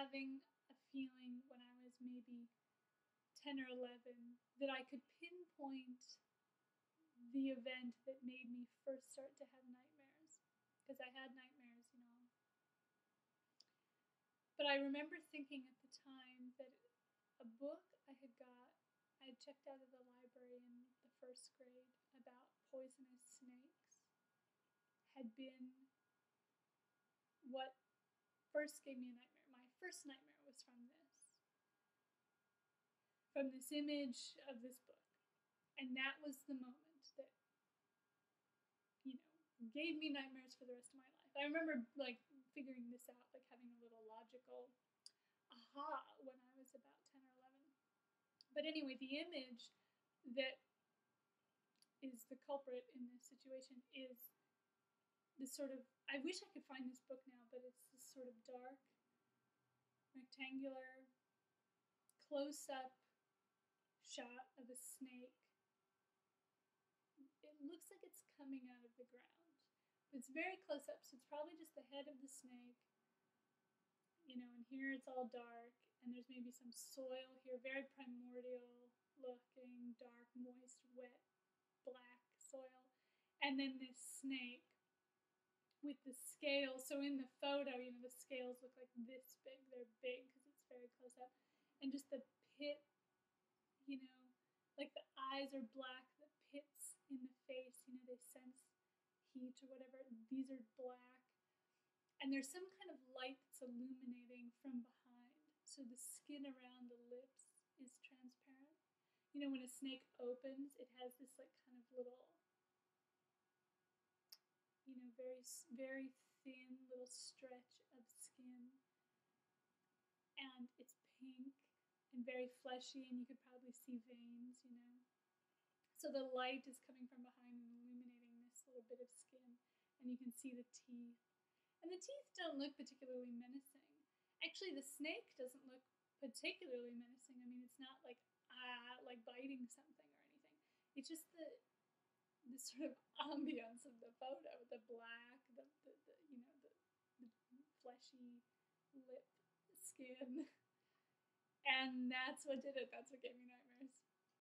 having a feeling when I was maybe 10 or 11 that I could pinpoint the event that made me first start to have nightmares. Because I had nightmares, you know. But I remember thinking at the time that a book I had got, I had checked out of the library in the first grade about poisonous snakes, had been what first gave me a nightmare. First nightmare was from this, from this image of this book. And that was the moment that, you know, gave me nightmares for the rest of my life. I remember, like, figuring this out, like, having a little logical aha when I was about 10 or 11. But anyway, the image that is the culprit in this situation is this sort of I wish I could find this book now, but it's this sort of dark, rectangular, close up shot of a snake. It looks like it's coming out of the ground. But it's very close up, so it's probably just the head of the snake. You know, and here it's all dark, and there's maybe some soil here, very primordial looking, dark, moist, wet, black soil. And then this snake with the scales. So in the photo, you know, the scales look like this big. They're big because it's very close up. And just the pit, you know, like the eyes are black, the pits in the face, you know, they sense heat or whatever. These are black. And there's some kind of light that's illuminating from behind. So the skin around the lips is transparent. You know, when a snake opens, it has this like kind of little very thin little stretch of skin. And it's pink and very fleshy, and you could probably see veins, you know. So the light is coming from behind and illuminating this little bit of skin, and you can see the teeth. And the teeth don't look particularly menacing. Actually, the snake doesn't look particularly menacing. I mean, it's not like ah, like biting something or anything. It's just the the sort of ambiance of the photo, the black, the, the, the you know, the, the fleshy lip skin. And that's what did it. That's what gave me